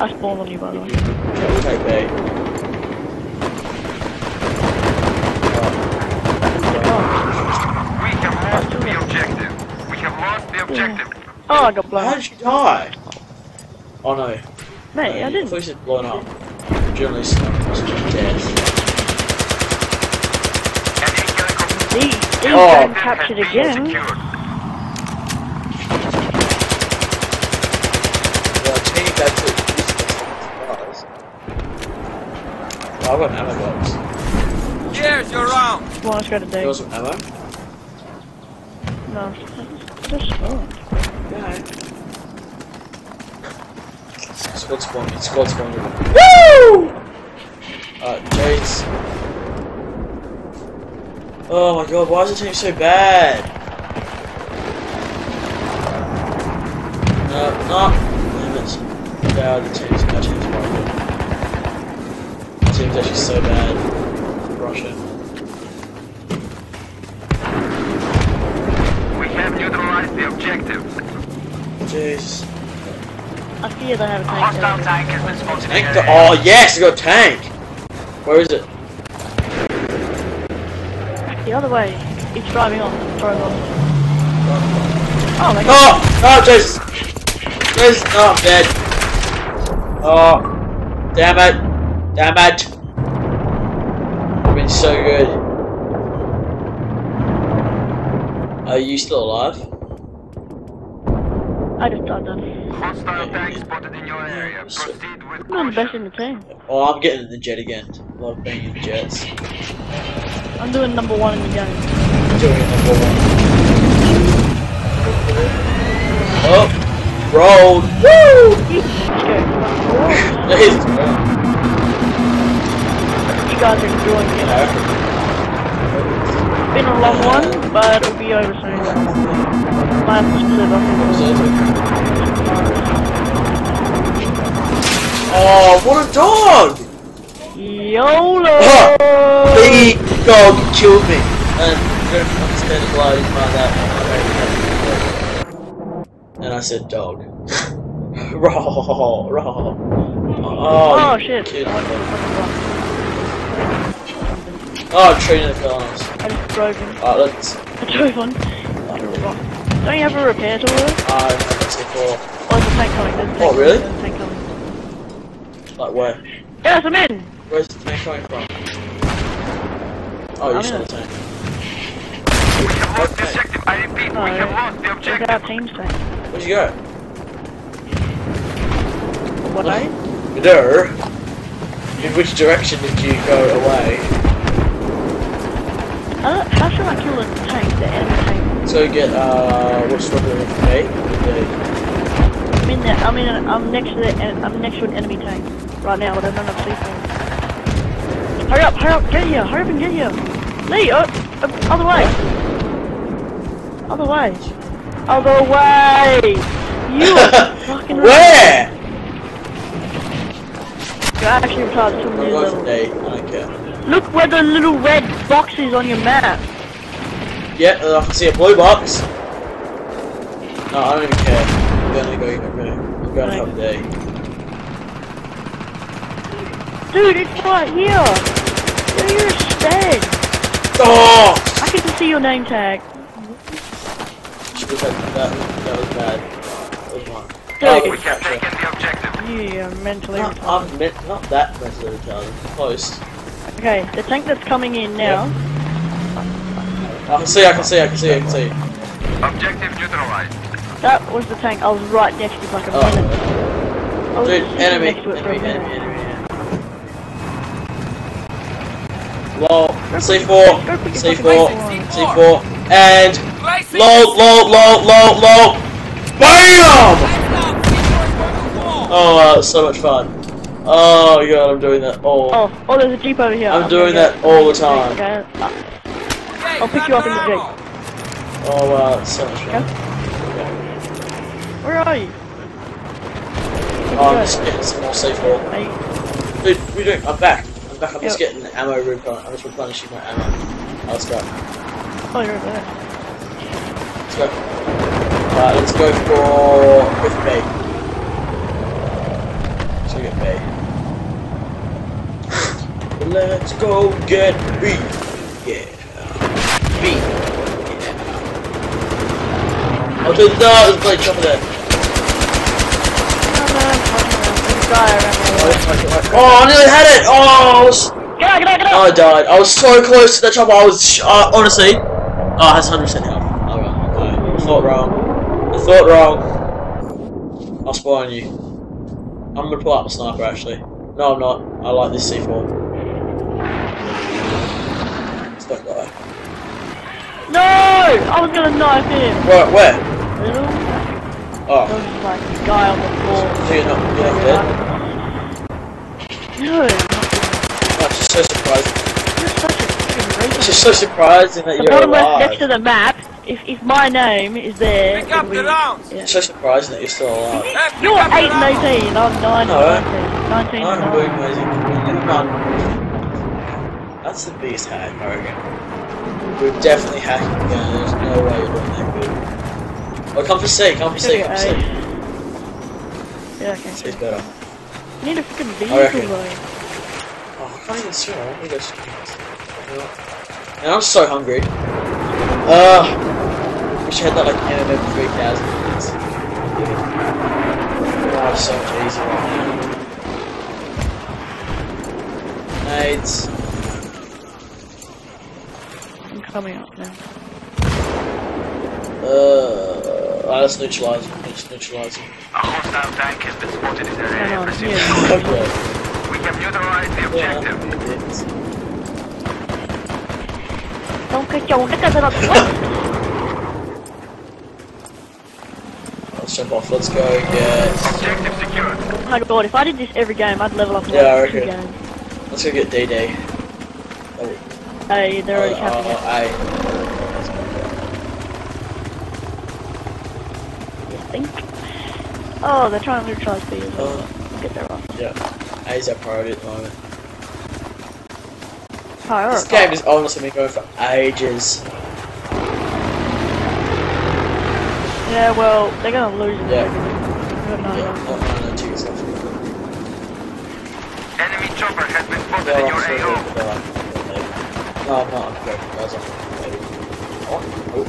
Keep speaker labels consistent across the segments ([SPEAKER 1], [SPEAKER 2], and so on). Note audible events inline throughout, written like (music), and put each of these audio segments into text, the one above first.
[SPEAKER 1] I spawned on you by the way.
[SPEAKER 2] Okay, we'll take B.
[SPEAKER 1] Oh,
[SPEAKER 3] We have lost the objective. We have lost the objective.
[SPEAKER 1] oh I got blown
[SPEAKER 2] How
[SPEAKER 1] up.
[SPEAKER 2] did you die? Oh no.
[SPEAKER 1] Mate, I
[SPEAKER 2] I
[SPEAKER 1] didn't.
[SPEAKER 2] thought you said blown up. Journalist, it's just death.
[SPEAKER 3] Enemy helicopter
[SPEAKER 1] These, these
[SPEAKER 2] Oh.
[SPEAKER 1] getting captured
[SPEAKER 3] been
[SPEAKER 1] again.
[SPEAKER 3] secured.
[SPEAKER 2] Well, team that's it. I've got an ammo box.
[SPEAKER 3] Here's your round.
[SPEAKER 1] Come on, let's go to
[SPEAKER 2] There
[SPEAKER 1] D.
[SPEAKER 2] was some ammo.
[SPEAKER 1] No, just spawn.
[SPEAKER 2] Yeah. Squad spawn. It's squad spawn.
[SPEAKER 1] Woo!
[SPEAKER 2] Alright, Jace. Oh my god, why is the team so bad? No, no. Damn it. Yeah, the team's, that team's horrible. The team's actually so bad. Russia.
[SPEAKER 3] We have neutralized the objective.
[SPEAKER 2] Jeez.
[SPEAKER 1] I fear they have a tank.
[SPEAKER 3] Hostile tank has been spotted
[SPEAKER 2] Tank
[SPEAKER 3] the
[SPEAKER 2] the- oh yes, we got a tank! Where is it?
[SPEAKER 1] The other way. It's driving on. Driving on. Oh my god.
[SPEAKER 2] Oh! Oh, Jesus! Jesus! Oh, I'm dead. Oh. Damn it. Damn it. I've been so good. Are you still alive?
[SPEAKER 1] I just died then.
[SPEAKER 3] Hostile tank spotted in your area. Proceed with
[SPEAKER 1] I'm the best in the team.
[SPEAKER 2] Oh, I'm getting in the jet again. Love being in the jets.
[SPEAKER 1] I'm doing number one in the game.
[SPEAKER 2] Doing number one. Oh! Rolled! Woo! (laughs)
[SPEAKER 1] Let's go.
[SPEAKER 2] That is.
[SPEAKER 1] You guys are enjoying it. It's been a long one, but it'll be over soon. To split
[SPEAKER 2] Oh, what a dog!
[SPEAKER 1] YOLO! (laughs)
[SPEAKER 2] Big dog killed me. And I don't understand why he's like that. And I said dog. (laughs) raw, raw. Oh,
[SPEAKER 1] Oh shit.
[SPEAKER 2] Kid.
[SPEAKER 1] I went to the.
[SPEAKER 2] Oh, training the cars.
[SPEAKER 1] I just drove in.
[SPEAKER 2] Alright, let's.
[SPEAKER 1] I drove on. to a rock. Don't you have a repair tool? though?
[SPEAKER 2] Uh, let's say four.
[SPEAKER 1] Oh, there's a tank coming. There's a tank
[SPEAKER 2] Oh, really?
[SPEAKER 1] There's a tank coming.
[SPEAKER 2] Like where?
[SPEAKER 1] Yes, I'm in!
[SPEAKER 2] Where's the tank coming from? Oh, you
[SPEAKER 1] I'm
[SPEAKER 2] saw
[SPEAKER 1] in
[SPEAKER 2] the tank.
[SPEAKER 3] We have lost objective. I repeat, we have lost the objective.
[SPEAKER 1] out team's tank.
[SPEAKER 2] Where'd you go?
[SPEAKER 1] What I?
[SPEAKER 2] There. In which direction did you go away?
[SPEAKER 1] Uh, how should I kill the tank, the enemy tank?
[SPEAKER 2] Let's go get, uh, what's the other okay?
[SPEAKER 1] I'm in there. I'm in. I'm next to the. I'm next to an enemy tank right now, but I don't have C4. Hurry up! Hurry up! Get here! Hurry up and get here! Lee! Uh, uh, other way! Other way! Other way! You are (laughs) fucking
[SPEAKER 2] Where?
[SPEAKER 1] Actually retarded to
[SPEAKER 2] going for
[SPEAKER 1] level.
[SPEAKER 2] Don't care.
[SPEAKER 1] Look where the little red box is on your map.
[SPEAKER 2] Yeah, uh, I can see a blue box. No, I don't even care. I'm gonna go even better. I'm going to help D.
[SPEAKER 1] Dude, it's right here! Where you're dead!
[SPEAKER 2] Oh!
[SPEAKER 1] I can see your name tag.
[SPEAKER 2] That. That was bad. That was one.
[SPEAKER 1] Dude,
[SPEAKER 2] Oh,
[SPEAKER 3] We have the objective.
[SPEAKER 1] You are mentally
[SPEAKER 2] Not,
[SPEAKER 1] retarded.
[SPEAKER 2] I'm meant, not that mentally retarded. Close.
[SPEAKER 1] Okay, the tank that's coming in now.
[SPEAKER 2] I can see, I can see, I can see, I can see.
[SPEAKER 3] Objective neutralized.
[SPEAKER 1] That was the tank. I was right next to it like a
[SPEAKER 2] Oh.
[SPEAKER 1] minute. I was
[SPEAKER 2] Dude,
[SPEAKER 1] sitting
[SPEAKER 2] enemy,
[SPEAKER 1] next to it for
[SPEAKER 2] enemy,
[SPEAKER 1] minute.
[SPEAKER 2] enemy, enemy, enemy. Lol, C4, C4, C4, and lol, lol, lol, lol, lol. BAM! Oh, that's so much fun. Oh my god, I'm doing that all.
[SPEAKER 1] Oh, oh, there's a jeep over here.
[SPEAKER 2] I'm
[SPEAKER 1] Okay,
[SPEAKER 2] doing
[SPEAKER 1] okay.
[SPEAKER 2] that all the time.
[SPEAKER 1] Okay, uh, I'll pick you up in the jeep.
[SPEAKER 2] Oh wow, that's so much fun.
[SPEAKER 1] Where are you?
[SPEAKER 2] Oh, I'm just getting some more C4. Dude, what are you doing? I'm back. I'm back. I'm just
[SPEAKER 1] Yep.
[SPEAKER 2] getting ammo replen- I'm just replenishing my ammo. Oh, let's go.
[SPEAKER 1] oh, you're over there.
[SPEAKER 2] Let's go. Alright, let's go for with B. Let's we get B. Let's go get B. Yeah. B. Yeah. I'll do the dart. There's a chopper there. Oh, I nearly had it. Oh, I was.
[SPEAKER 1] Get out, get out, get out!
[SPEAKER 2] I died. I was so close to that chopper. I was sh- uh, honestly. Oh, it has 100% health. Alright, okay. I thought wrong. I thought wrong. I'll spawn you. I'm gonna pull out my sniper actually. No, I'm not. I like this C4. Let's don't die.
[SPEAKER 1] No! I was gonna knife him.
[SPEAKER 2] Where? Where? Oh,
[SPEAKER 1] There was like a guy on the floor.
[SPEAKER 2] so you're not, you're not dead?
[SPEAKER 1] No,
[SPEAKER 2] Oh, it's just so surprising.
[SPEAKER 1] you're such a freaking
[SPEAKER 2] It's
[SPEAKER 1] racist.
[SPEAKER 2] just so surprising that
[SPEAKER 1] The
[SPEAKER 2] you're
[SPEAKER 1] bottom left next to the map, if, if my name is there,
[SPEAKER 3] Pick up
[SPEAKER 1] we-
[SPEAKER 3] the rounds.
[SPEAKER 1] yeah.
[SPEAKER 2] It's so surprising that you're still alive.
[SPEAKER 3] Hey,
[SPEAKER 1] You're 8 and 18, I'm 9
[SPEAKER 2] No,
[SPEAKER 1] and 19. 19
[SPEAKER 2] I'm
[SPEAKER 1] and
[SPEAKER 2] doing amazing. That's the biggest hack, I reckon. We're definitely hacking again. There's no way you're doing that good. Oh, come for C, come for C, come for C.
[SPEAKER 1] Yeah, okay.
[SPEAKER 2] C's better.
[SPEAKER 1] You need a freaking vehicle though.
[SPEAKER 2] Oh, I can't even swim. I want to go swimming. You know what? And I'm so hungry. Uh, wish I had that like MMM 3000. Oh, it's so much right now. Nades.
[SPEAKER 1] I'm coming up now.
[SPEAKER 2] Uh, ah, let's neutralize him. Let's neutralize him.
[SPEAKER 3] A hostile tank has been spotted in the area.
[SPEAKER 1] on,
[SPEAKER 3] Proceed.
[SPEAKER 1] here. (laughs)
[SPEAKER 2] Okay.
[SPEAKER 3] We have neutralized the objective.
[SPEAKER 2] it's-
[SPEAKER 1] Don't get your knickers in a twist!
[SPEAKER 2] Let's jump off. Let's go get.
[SPEAKER 1] Oh my god, if I did this every game, I'd level up
[SPEAKER 2] Yeah, I
[SPEAKER 1] like
[SPEAKER 2] reckon.
[SPEAKER 1] games.
[SPEAKER 2] Let's go get D Day. Oh,
[SPEAKER 1] Hey, they're already
[SPEAKER 2] uh,
[SPEAKER 1] capping it.
[SPEAKER 2] uh,
[SPEAKER 1] You think? Oh, they're trying to neutralize B as well.
[SPEAKER 2] Uh.
[SPEAKER 1] Get there off.
[SPEAKER 2] Yeah. A is our priority at the moment.
[SPEAKER 1] Fire
[SPEAKER 2] This game is honestly been going for ages.
[SPEAKER 1] Yeah, well, they're gonna lose it.
[SPEAKER 2] Yeah.
[SPEAKER 1] I don't know.
[SPEAKER 2] Yeah, not nine and.
[SPEAKER 3] Enemy chopper has been spotted in your
[SPEAKER 2] so
[SPEAKER 3] AO.
[SPEAKER 2] they're- they're. No, I'm not. I'm correct. Guys, I'm maybe. Oh, oh.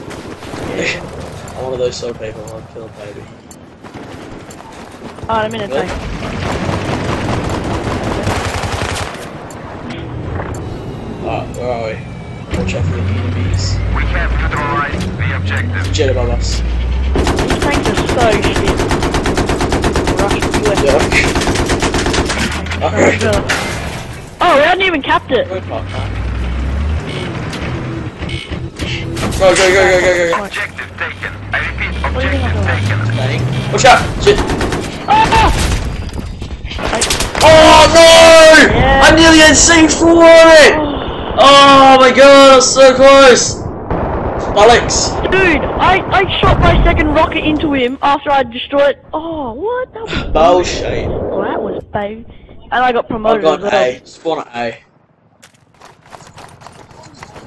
[SPEAKER 2] I'm (laughs) one of those slow people. I'll kill a baby.
[SPEAKER 1] Oh, I'm in a
[SPEAKER 2] Really?
[SPEAKER 1] tank.
[SPEAKER 2] Alright, where are we? Watch out for the enemies.
[SPEAKER 3] We have neutralized the objective.
[SPEAKER 2] Jet above us.
[SPEAKER 1] These tanks are so shit. Russian US.
[SPEAKER 2] Yeah. Alright.
[SPEAKER 1] Oh, we hadn't even capped it.
[SPEAKER 2] Go, go, go, go, go, go, go.
[SPEAKER 3] Objective taken. I repeat,
[SPEAKER 1] What do you think
[SPEAKER 3] objective taken.
[SPEAKER 2] Bang. Watch out! Shit.
[SPEAKER 1] Oh!
[SPEAKER 2] Oh no!
[SPEAKER 1] Yeah.
[SPEAKER 2] I nearly had C4 on it! Oh. oh my god, I was so close! Alex!
[SPEAKER 1] Dude, I, I shot my second rocket into him after I destroyed. Oh, what? That was
[SPEAKER 2] Bullshit.
[SPEAKER 1] Oh, that was babe. And I got promoted
[SPEAKER 2] got
[SPEAKER 1] well.
[SPEAKER 2] A. Spawn at A.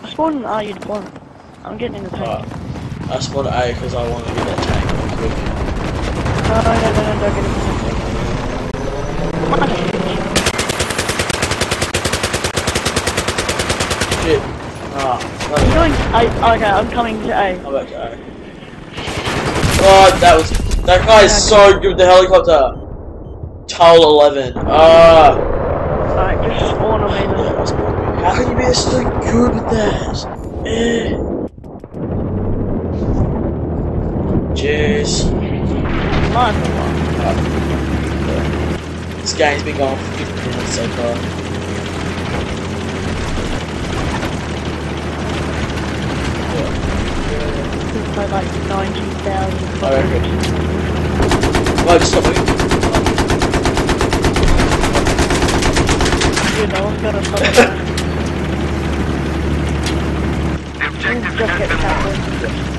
[SPEAKER 1] I spawned in R, you spawn. I'm getting in the tank.
[SPEAKER 2] Alright. I spawned at A because I want to get that tank quick.
[SPEAKER 1] No, no, no, no, no, don't get in the tank.
[SPEAKER 2] Shit. Ah,
[SPEAKER 1] I'm going. I, okay, I'm coming to A.
[SPEAKER 2] I'm back to A. Oh, that was. That guy is so good with the helicopter! Tull 11. Ah!
[SPEAKER 1] Alright, just spawn on me then.
[SPEAKER 2] How can you be so good with that? Eh. Jeez.
[SPEAKER 1] Nice.
[SPEAKER 2] This game's been going for 50 minutes so far.
[SPEAKER 1] This is like 19,000.
[SPEAKER 2] I reckon. Why just stop moving?
[SPEAKER 1] Dude, no one's gonna stop it.
[SPEAKER 3] The objective has been marked.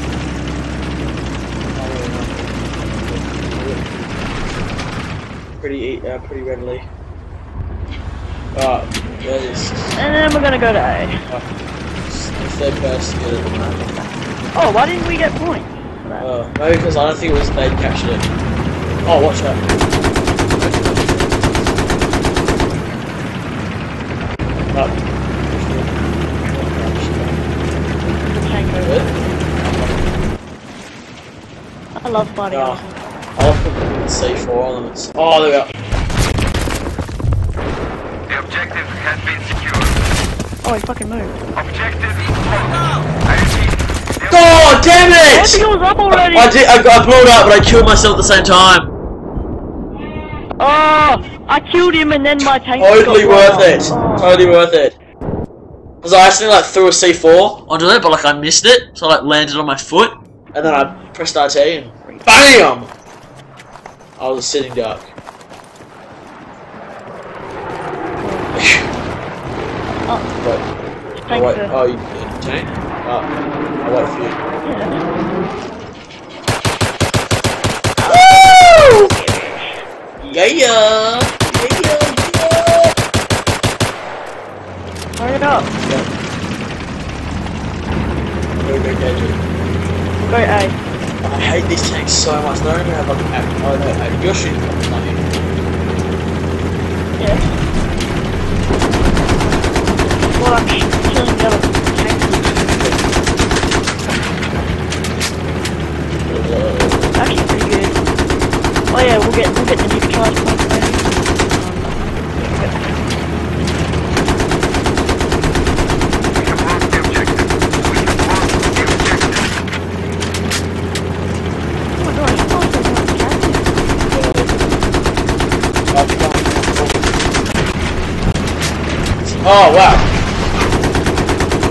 [SPEAKER 2] Pretty, uh, pretty readily. Alright, that is
[SPEAKER 1] And then we're gonna go to A.
[SPEAKER 2] the third person. Good.
[SPEAKER 1] Oh, why didn't we get points?
[SPEAKER 2] Uh, oh, maybe because I don't think it was they captured it. Oh, watch that.
[SPEAKER 1] I love
[SPEAKER 2] body
[SPEAKER 1] oh.
[SPEAKER 2] I'll put C4 on elements. Oh, there we go.
[SPEAKER 3] The objective has been secured.
[SPEAKER 1] Oh, he fucking moved.
[SPEAKER 3] Objective lost.
[SPEAKER 2] Oh, damn
[SPEAKER 1] I
[SPEAKER 2] it!
[SPEAKER 1] think it was up already.
[SPEAKER 2] I did. I, I blew it up, but I killed myself at the same time.
[SPEAKER 1] Oh, I killed him and then my tank.
[SPEAKER 2] Totally worth it.
[SPEAKER 1] Oh.
[SPEAKER 2] Totally worth it. Because I actually like threw a C4 onto it, but like I missed it, so I like landed on my foot, and then I pressed RT and BAM! I was a sitting duck.
[SPEAKER 1] Oh, (laughs)
[SPEAKER 2] Wait, oh, wait, oh, you tank? Oh, ah, I'll wait for you.
[SPEAKER 1] yeah.
[SPEAKER 2] Yeah, yeah, yeah, yeah.
[SPEAKER 1] Hurry it up.
[SPEAKER 2] Go, go, gadget.
[SPEAKER 1] Go A.
[SPEAKER 2] I hate these tanks so much. They don't even have like an act. Oh no, uh, act- you're shooting them, aren't you?
[SPEAKER 1] Yeah. Well, I'm sh- killing the other tank. Actually, pretty good. Oh yeah, we'll get we'll get the neutralized points maybe.
[SPEAKER 3] We have lost the objective. We have lost the objective.
[SPEAKER 1] Oh my god, it's also not captain.
[SPEAKER 2] Oh wow!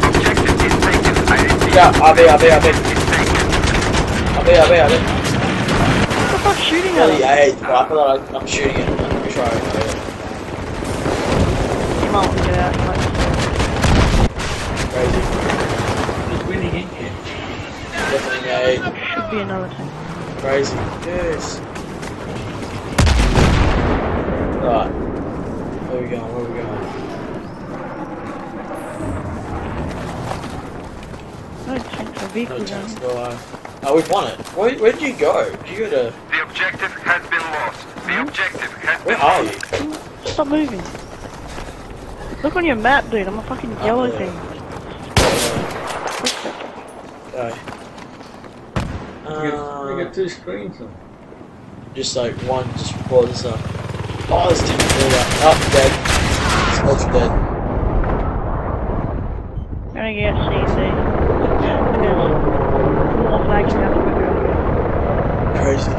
[SPEAKER 3] Objective is taken. I repeat.
[SPEAKER 2] Yeah, AB,
[SPEAKER 3] Is taken.
[SPEAKER 2] AB, AB, AB.
[SPEAKER 1] What the fuck's shooting at us?
[SPEAKER 2] I I feel like I'm shooting it. Let me try.
[SPEAKER 1] Might want to get out.
[SPEAKER 2] Crazy.
[SPEAKER 4] It's winning, ain't it?
[SPEAKER 2] Definitely a
[SPEAKER 1] Should be another tank.
[SPEAKER 2] crazy. Yes. Right. Where we going? Where we going?
[SPEAKER 1] No tanks
[SPEAKER 2] No chance to go. Oh, we've won it. Where, where did you go? Did you go to?
[SPEAKER 3] The objective has been lost. The objective has
[SPEAKER 2] Where
[SPEAKER 3] been
[SPEAKER 2] are
[SPEAKER 3] lost.
[SPEAKER 2] you?
[SPEAKER 1] Stop moving. Look on your map, dude. I'm a fucking
[SPEAKER 2] Oh,
[SPEAKER 1] yellow
[SPEAKER 2] yeah.
[SPEAKER 1] thing.
[SPEAKER 2] Okay.
[SPEAKER 4] We got,
[SPEAKER 2] Uh, uh
[SPEAKER 4] we got two screens on.
[SPEAKER 2] just like one, just before this up. Oh, this tank there. Oh, dead. It's ultra dead.
[SPEAKER 1] I'm gonna get CC. There's more flags we have to go
[SPEAKER 2] Crazy.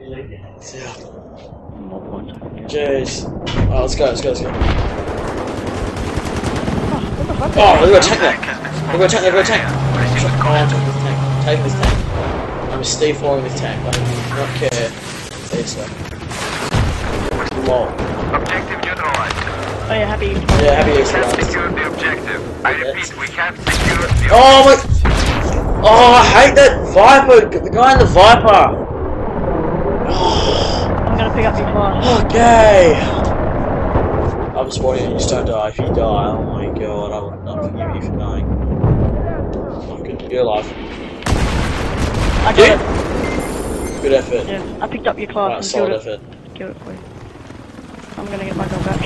[SPEAKER 4] You like it?
[SPEAKER 2] Yeah.
[SPEAKER 1] through. More points I can get.
[SPEAKER 2] Jeez. Oh, let's go, let's go, let's go.
[SPEAKER 1] Oh, what the fuck?
[SPEAKER 2] Oh, they've got a tank there.
[SPEAKER 3] Tank has been
[SPEAKER 2] They've got a tank, they've got a tank.
[SPEAKER 3] Proceed
[SPEAKER 2] I'm taking this tank. I'm taking this tank. I'm Steve following this tank. I do not care. Say so. Lol.
[SPEAKER 3] Objective neutralized.
[SPEAKER 1] Oh yeah, happy.
[SPEAKER 2] Yeah, happy
[SPEAKER 3] We have secured the objective. I repeat, we have secured the
[SPEAKER 2] Oh my! Oh, I hate that Viper. The guy in the Viper.
[SPEAKER 1] I'm gonna pick up your class.
[SPEAKER 2] Okay. I'm just you, you just die. If you die, oh my god, I will not forgive you for dying. I'm good. You're alive.
[SPEAKER 1] I got it.
[SPEAKER 2] Good effort.
[SPEAKER 1] Yeah, I picked up your class
[SPEAKER 2] Right,
[SPEAKER 1] and
[SPEAKER 2] solid
[SPEAKER 1] killed it.
[SPEAKER 2] effort.
[SPEAKER 1] Killed it for you. I'm gonna get my gun back.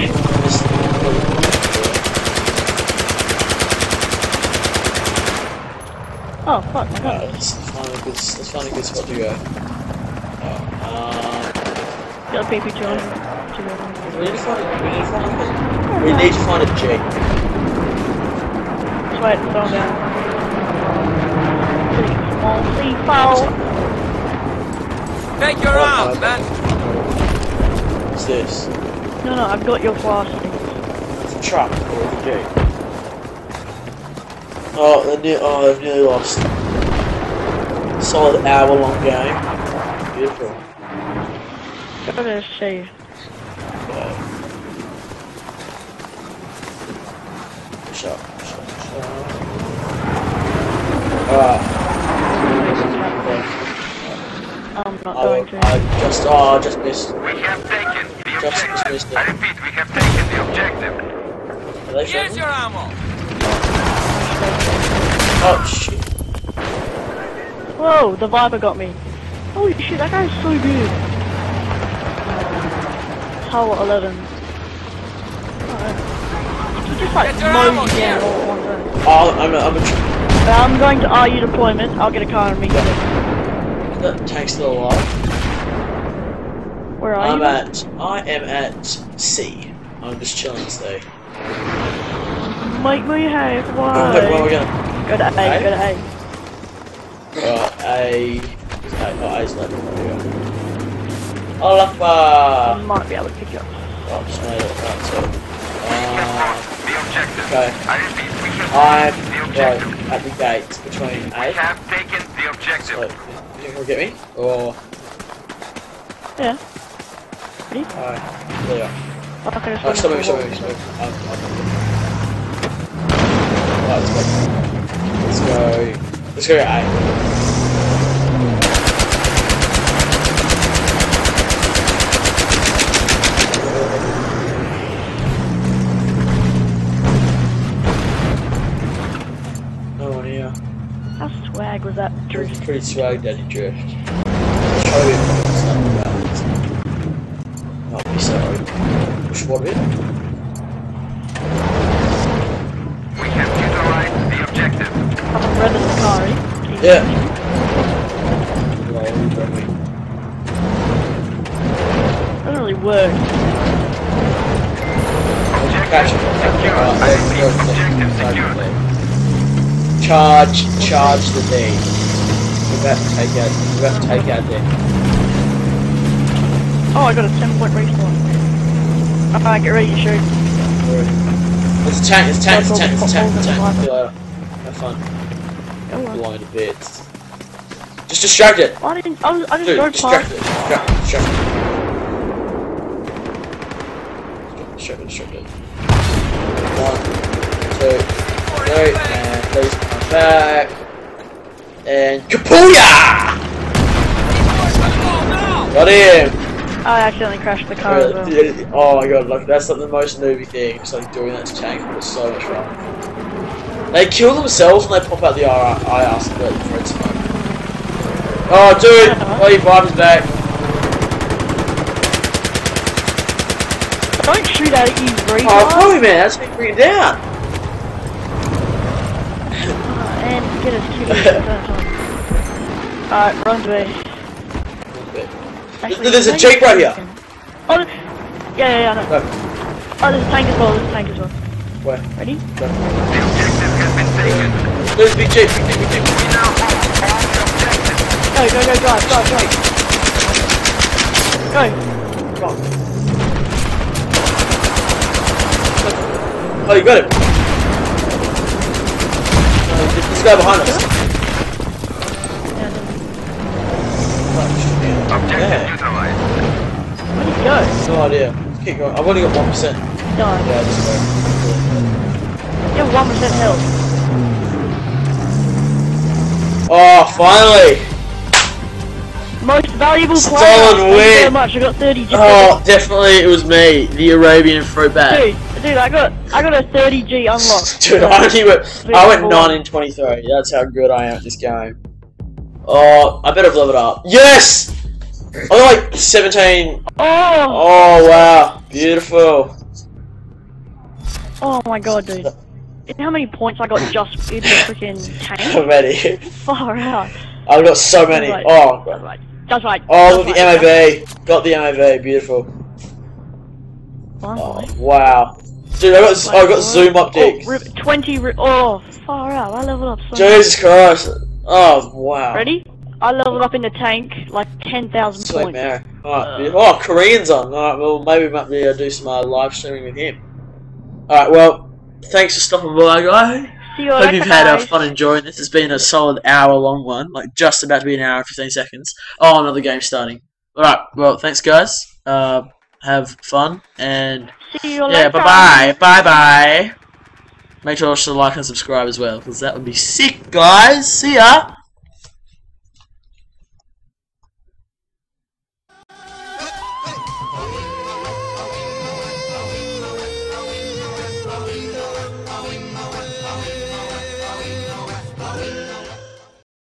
[SPEAKER 1] Oh fuck, my
[SPEAKER 2] Alright,
[SPEAKER 1] gun.
[SPEAKER 2] let's find a good, let's find a good spot to go. Uh,
[SPEAKER 1] Got a PP2 on.
[SPEAKER 2] We need to find a, we need to find a, we need to find a G.
[SPEAKER 1] Just wait, down. Small sea foul.
[SPEAKER 5] Take your
[SPEAKER 2] Oh,
[SPEAKER 5] arms, man.
[SPEAKER 2] What's this?
[SPEAKER 1] No, no, I've got your class.
[SPEAKER 2] It's a trap or a G. Oh, they're near, oh, they've nearly lost. Solid hour long game. Beautiful.
[SPEAKER 1] Go to save.
[SPEAKER 2] Okay. Shut up, shut up, shut up.
[SPEAKER 1] I'm not
[SPEAKER 2] I,
[SPEAKER 1] going
[SPEAKER 2] will-
[SPEAKER 1] to.
[SPEAKER 2] I just, oh, I just missed.
[SPEAKER 3] We have taken the
[SPEAKER 2] Just
[SPEAKER 3] objective.
[SPEAKER 2] missed it.
[SPEAKER 3] I repeat, we have taken the objective.
[SPEAKER 2] Are
[SPEAKER 5] Here's
[SPEAKER 2] shooting?
[SPEAKER 5] your ammo.
[SPEAKER 2] Oh, shit.
[SPEAKER 1] Whoa, the Viper got me. Holy shit, that guy's so good. Hull 11. Oh, just like mow you down all at one time.
[SPEAKER 2] Oh, I'm a, I'm a
[SPEAKER 1] I'm going to RU deployment. I'll get a car and meet you.
[SPEAKER 2] that tank's still alive.
[SPEAKER 1] Where are
[SPEAKER 2] I'm
[SPEAKER 1] you?
[SPEAKER 2] at, I am at C. I'm just chilling today.
[SPEAKER 1] Make me have
[SPEAKER 2] Oh, wait, where are we going?
[SPEAKER 1] Go to A,
[SPEAKER 2] A?
[SPEAKER 1] go to A.
[SPEAKER 2] Right, A. is A. Oh, A's left. There we go. Akbar!
[SPEAKER 1] might be able to pick you up.
[SPEAKER 2] Oh, just made it. Right, so. Uh, okay.
[SPEAKER 3] I repeat, we have
[SPEAKER 2] I'm
[SPEAKER 3] the
[SPEAKER 2] right at the gate between
[SPEAKER 3] We have taken the objective.
[SPEAKER 2] So, you think will get me? Or.
[SPEAKER 1] Yeah.
[SPEAKER 2] Alright, there you are.
[SPEAKER 1] I can
[SPEAKER 2] Oh, stop moving, stop moving, stop moving. I'm, I'm... Right, let's go. Let's go. Let's go to A.
[SPEAKER 1] was that
[SPEAKER 2] Pretty,
[SPEAKER 1] drift?
[SPEAKER 2] pretty swag daddy drift. Let's try to be fucking about it. Not be sorry. Push what bit?
[SPEAKER 3] We have neutralized the objective.
[SPEAKER 1] I'm revving the car, eh?
[SPEAKER 2] Yeah. Lol, bro, me.
[SPEAKER 1] Doesn't really work.
[SPEAKER 2] Catch
[SPEAKER 3] Objective
[SPEAKER 2] it.
[SPEAKER 3] secure.
[SPEAKER 2] Charge, charge the D. We're about to take out, we're about to take out D.
[SPEAKER 1] Oh, I got a 10 point respawn. Alright, get ready to shoot.
[SPEAKER 2] It's a tank, it's a tank, it's a tank, it's a tank, it's a tank. See you later. Have fun.
[SPEAKER 1] Oh, Go on.
[SPEAKER 2] Blind bits. Just distract it.
[SPEAKER 1] Why didn't I, was, I just
[SPEAKER 2] Dude,
[SPEAKER 1] drove
[SPEAKER 2] distract
[SPEAKER 1] past
[SPEAKER 2] it. Distract it, distract it. Distract it, distract it. One, two, three, and please come back. And Kapuya! Got him!
[SPEAKER 1] I accidentally crashed the car well. (laughs)
[SPEAKER 2] Oh my god, like that's like the most newbie thing. It's like doing that to tanks, but it's so much fun. They kill themselves when they pop out the IR, split for its smoke. Oh dude! Oh your vibe is back.
[SPEAKER 1] Don't shoot at you
[SPEAKER 2] Oh
[SPEAKER 1] retard!
[SPEAKER 2] Chloe man, that's me bring it down.
[SPEAKER 1] Uh, and get us killed at the same time. Alright, run to Actually,
[SPEAKER 2] There's a jeep right here.
[SPEAKER 1] Oh, yeah, yeah, yeah, I know.
[SPEAKER 2] No,
[SPEAKER 1] Oh, there's a tank as well, there's a tank as well.
[SPEAKER 2] where?
[SPEAKER 1] Ready?
[SPEAKER 3] The objective has been taken.
[SPEAKER 2] There's a big jeep, big jeep, big jeep.
[SPEAKER 3] We now hold all the objectives.
[SPEAKER 1] Go, go, go, drive, drive, drive. Go.
[SPEAKER 2] On. Oh, you got him. This guy behind us.
[SPEAKER 1] Yeah,
[SPEAKER 3] Objective neutralized.
[SPEAKER 1] Where'd he go?
[SPEAKER 2] No idea. Let's keep going. I've only got 1%.
[SPEAKER 1] No,
[SPEAKER 2] Yeah, just go.
[SPEAKER 1] you have 1% health.
[SPEAKER 2] Oh, finally!
[SPEAKER 1] Most valuable
[SPEAKER 2] Solid
[SPEAKER 1] player. Thank you
[SPEAKER 2] win.
[SPEAKER 1] very much. I got 30 G.
[SPEAKER 2] Oh, definitely it was me, the Arabian fruit bat.
[SPEAKER 1] Dude, dude, I got I got a 30 G unlocked. (laughs)
[SPEAKER 2] Dude, I only went, I went. 9 in 23. That's how good I am at this game. Oh, I better have leveled up. Yes! I got like 17.
[SPEAKER 1] Oh,
[SPEAKER 2] Oh, wow. Beautiful.
[SPEAKER 1] oh my god, dude. You know how many points I got just in the freaking tank? (laughs)
[SPEAKER 2] How many?
[SPEAKER 1] Far out.
[SPEAKER 2] I've got so many.
[SPEAKER 1] Right.
[SPEAKER 2] Oh,
[SPEAKER 1] right. That's right.
[SPEAKER 2] oh, look the
[SPEAKER 1] right.
[SPEAKER 2] MAV. Got the MAV. Beautiful.
[SPEAKER 1] One
[SPEAKER 2] Oh, wow. Dude, I got, I got zoom optics.
[SPEAKER 1] Oh, 20 Oh, far out. I leveled up so much.
[SPEAKER 2] Jesus Christ. Oh, wow.
[SPEAKER 1] Ready? I leveled up in the tank like 10,000
[SPEAKER 2] Sweet
[SPEAKER 1] points.
[SPEAKER 2] man. Alright, oh, Korean's on. Alright, well, maybe we might be able to do some uh, live streaming with him. Alright, well, thanks for stopping by, guy.
[SPEAKER 1] You
[SPEAKER 2] Hope you've had uh, fun enjoying this. It's been a solid hour long one, like just about to be an hour and 15 seconds. Oh, another game starting. Alright, well, thanks, guys. Uh, have fun, and
[SPEAKER 1] See you later.
[SPEAKER 2] yeah, bye bye. Bye bye. Make sure to like and subscribe as well, because that would be sick, guys. See ya.